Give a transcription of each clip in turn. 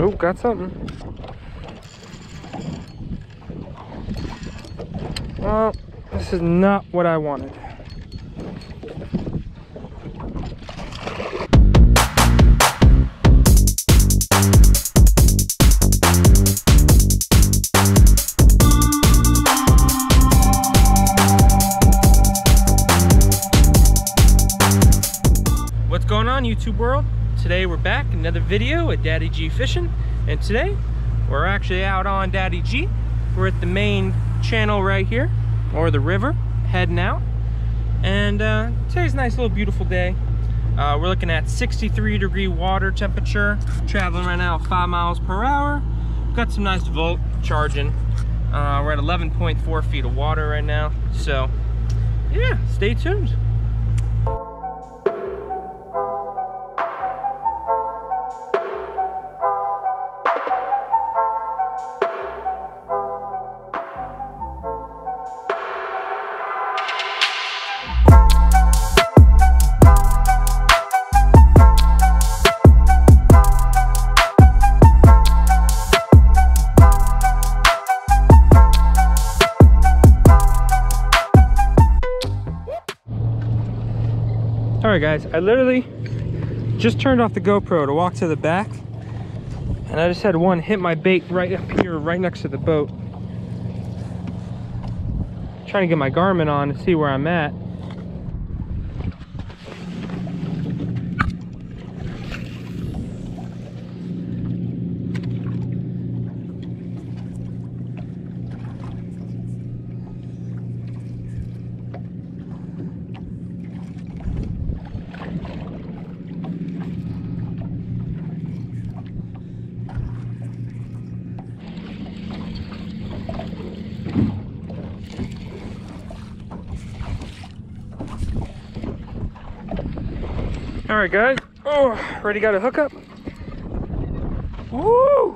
Oh, got something. Well, this is not what I wanted. What's going on YouTube world? Today we're back, another video at Daddy G Fishing. And today we're actually out on Daddy G. We're at the main channel right here, or the river, heading out. And uh, today's a nice little beautiful day. Uh, we're looking at 63 degree water temperature, traveling right now five miles per hour. Got some nice volt charging. Uh, we're at 11.4 feet of water right now. So yeah, stay tuned. Guys, I literally just turned off the GoPro to walk to the back, and I just had one hit my bait right up here, right next to the boat. Trying to get my Garmin on to see where I'm at. All right, guys. Oh, ready got a hookup? Woo!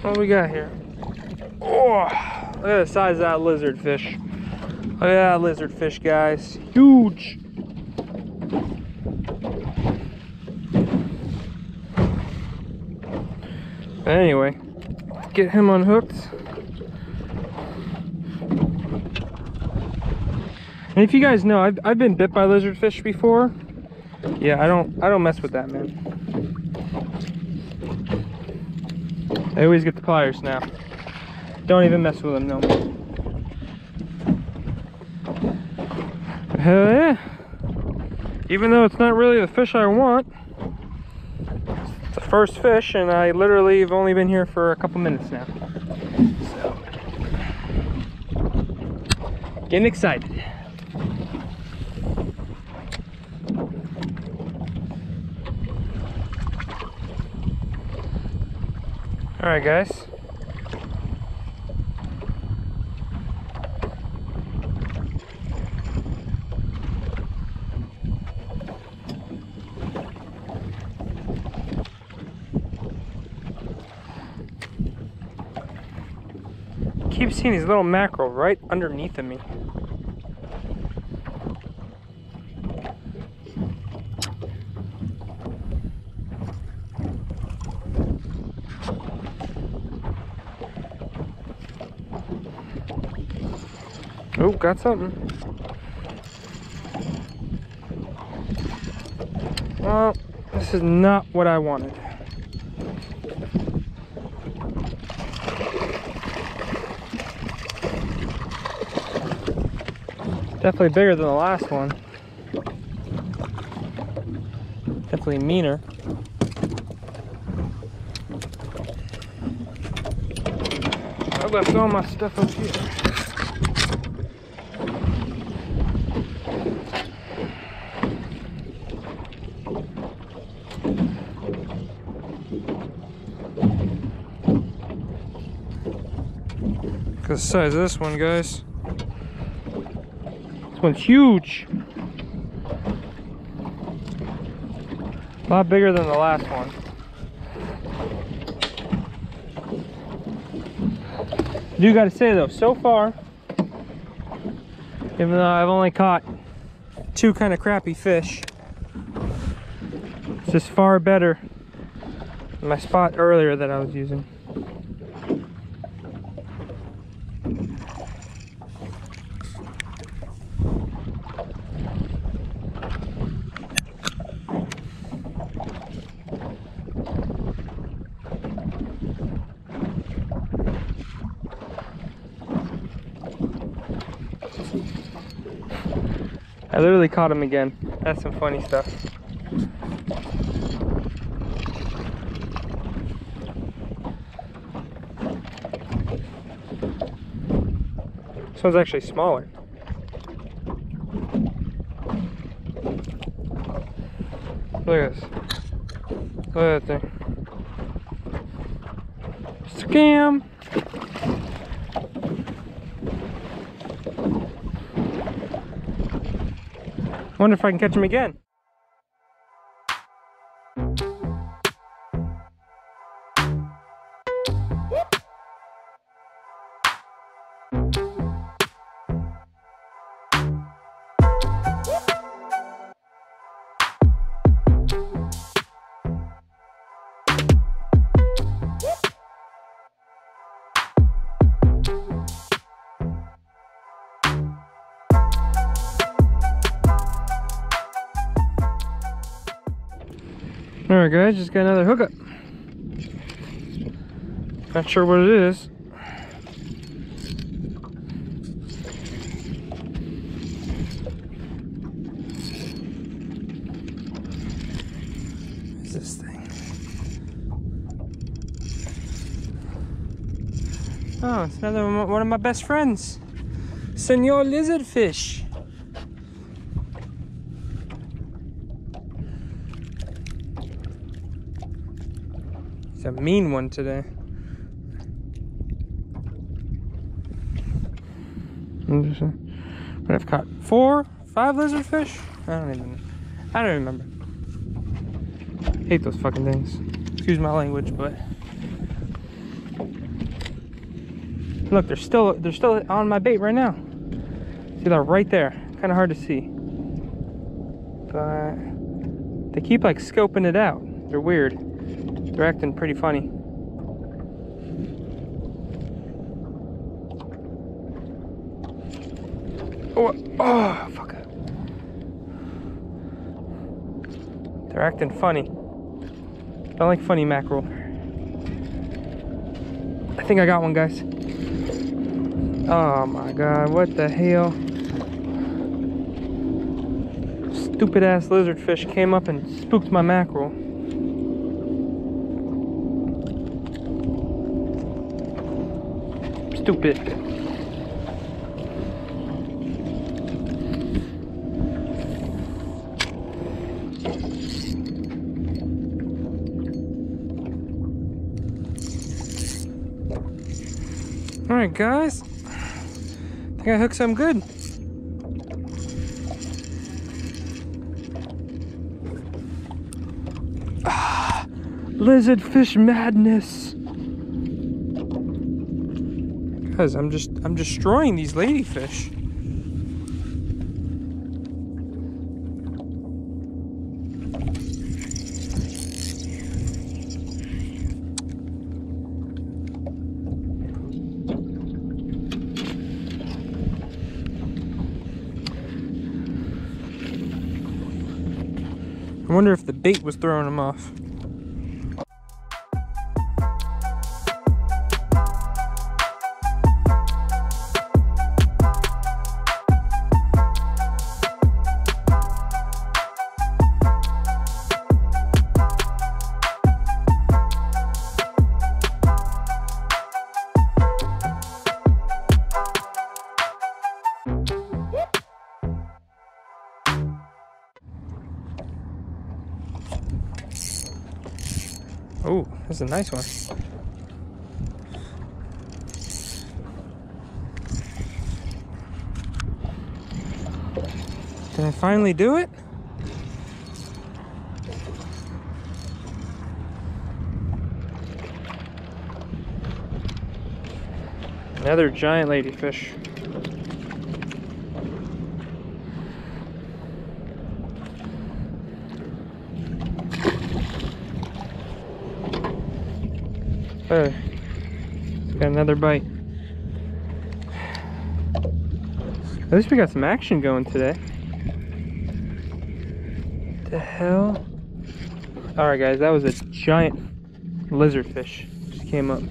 What we got here? Oh, look at the size of that lizard fish. Look at that lizard fish, guys. Huge. Anyway, get him unhooked. And if you guys know, I've, I've been bit by lizardfish before. Yeah, I don't I don't mess with that, man. I always get the pliers now. Don't even mess with them no more. Hell yeah. Even though it's not really the fish I want. It's the first fish and I literally have only been here for a couple minutes now. So getting excited. All right, guys. Keep seeing these little mackerel right underneath of me. Oh, got something. Well, this is not what I wanted. Definitely bigger than the last one. Definitely meaner. I left all my stuff up here. The size of this one, guys. This one's huge. A lot bigger than the last one. I do gotta say though, so far, even though I've only caught two kind of crappy fish. This is far better than my spot earlier that I was using. I literally caught him again. That's some funny stuff. This one's actually smaller. Look at this. Look at that thing. Scam! I wonder if I can catch him again. All right, guys, just got another hookup. Not sure what it is. What's this thing? Oh, it's another one one of my best friends. Senor Lizardfish. Mean one today. But I've caught four, five lizardfish. I don't even. I don't remember. Hate those fucking things. Excuse my language, but look, they're still they're still on my bait right now. See, they're right there. Kind of hard to see, but they keep like scoping it out. They're weird. They're acting pretty funny. Oh, oh, fuck. They're acting funny. I like funny mackerel. I think I got one, guys. Oh my god, what the hell? Stupid ass lizard fish came up and spooked my mackerel. Stupid. All right, guys. I think I hooked some good. Ah, lizardfish madness. Guys, I'm just I'm destroying these ladyfish. I wonder if the bait was throwing them off. Oh, that's a nice one. Did I finally do it? Another giant ladyfish. Got another bite. At least we got some action going today. The hell? Alright guys, that was a giant lizard fish. Just came up.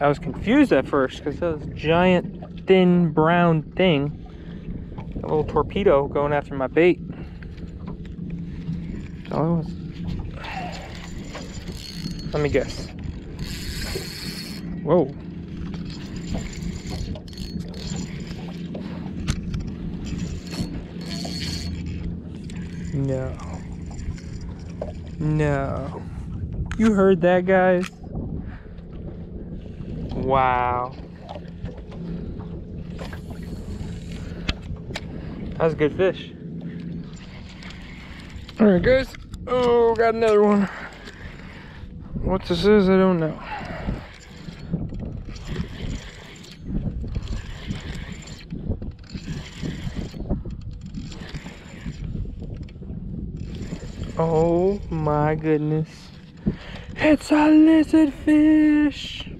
I was confused at first because that was giant, thin, brown thing. A little torpedo going after my bait. Oh, was. Let me guess. Whoa. No. No. You heard that, guys? Wow. That's a good fish. Alright guys. Oh, got another one. What this is, I don't know. Oh my goodness. It's a lizard fish.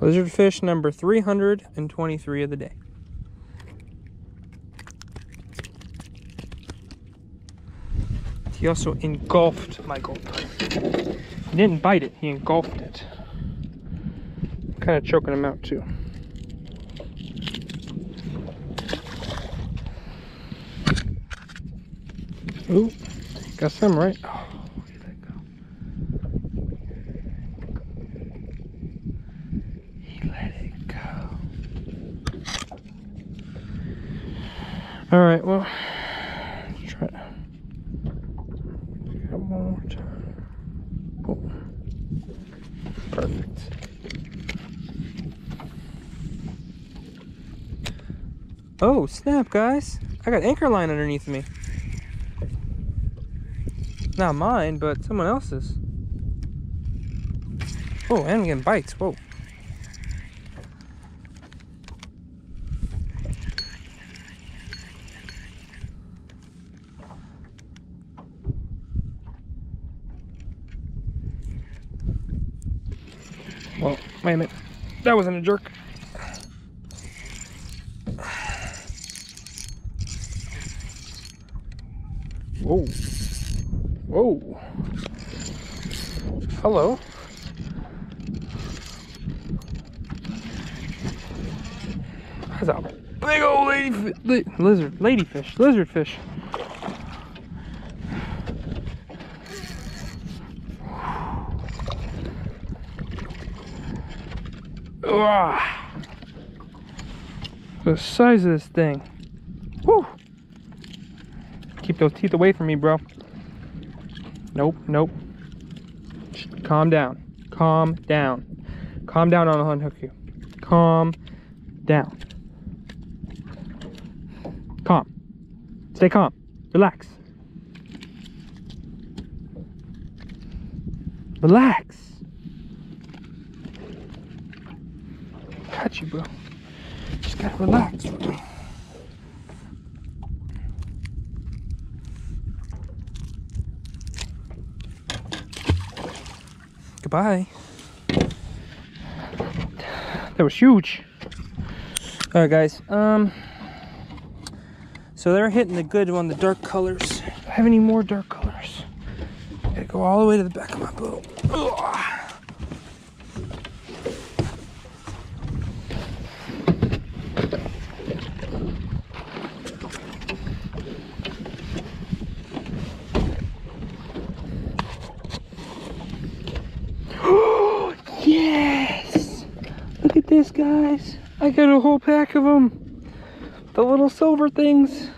Lizard fish number 323 of the day. He also engulfed my gulp. He didn't bite it, he engulfed it. Kind of choking him out too. Ooh, got some right. Oh, go? He let it go. All right, well, let's try it. One more time. Oh. Perfect. Snap, guys. I got anchor line underneath me. Not mine, but someone else's. Oh, and I'm getting bites. Whoa. Well, wait a minute. That wasn't a jerk. Whoa. Whoa. Hello. That's a big old lady li lizard, ladyfish, lizard fish. Ah. The size of this thing. Woo. Those teeth away from me, bro. Nope, nope. Calm down. Calm down. Calm down on unhook you. Calm down. Calm. Stay calm. Relax. Relax. Got you, bro. Just gotta relax with Goodbye. That was huge. All right, guys. Um, so they're hitting the good one, the dark colors. Do I have any more dark colors? Gotta go all the way to the back of my boat. Ugh. yes! Look at this, guys. I got a whole pack of them. The little silver things.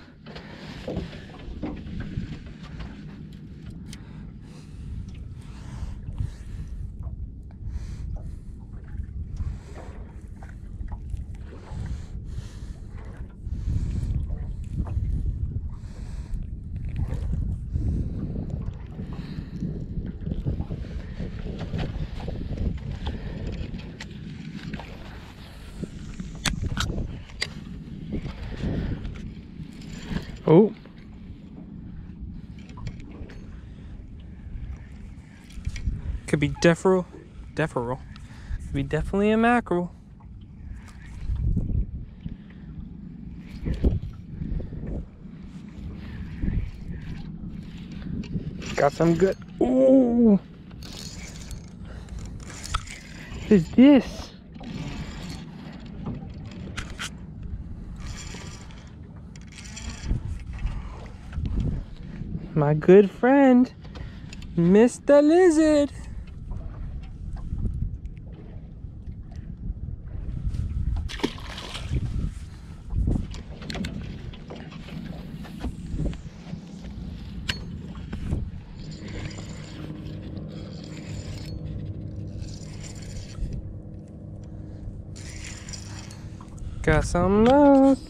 Oh. Could be deferal. Deferal. Could be definitely a mackerel. Got some good. Ooh. What is this? My good friend, Mr. Lizard. Got something else.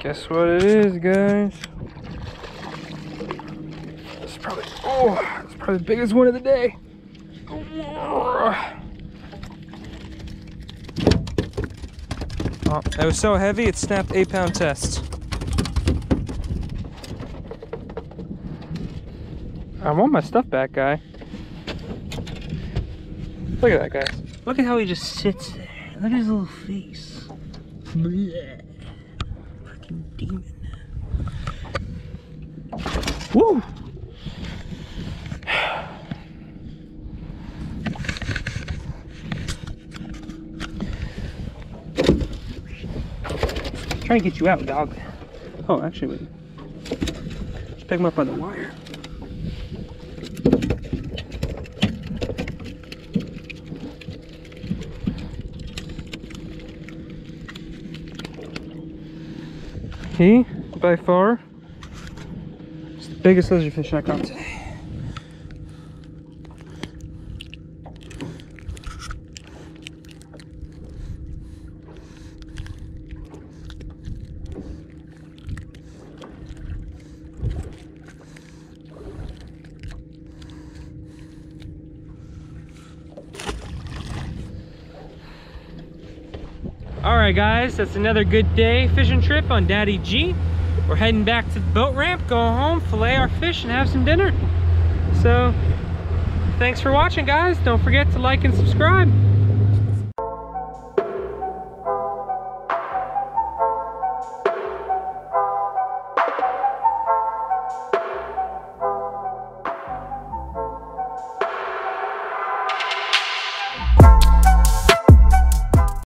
Guess what it is, guys? It's probably oh, it's probably the biggest one of the day. Oh, it was so heavy it snapped eight pound test. I want my stuff back, guy. Look at that, guys. Look at how he just sits there. Look at his little face. Blech. Fucking demon. Woo! Trying to get you out, dog. Oh, actually, wait. Just pick him up by the wire. By far, is the biggest lizardfish I caught today. All right, guys, that's another good day fishing trip on Daddy G. We're heading back to the boat ramp, go home, fillet our fish, and have some dinner. So, thanks for watching, guys. Don't forget to like and subscribe.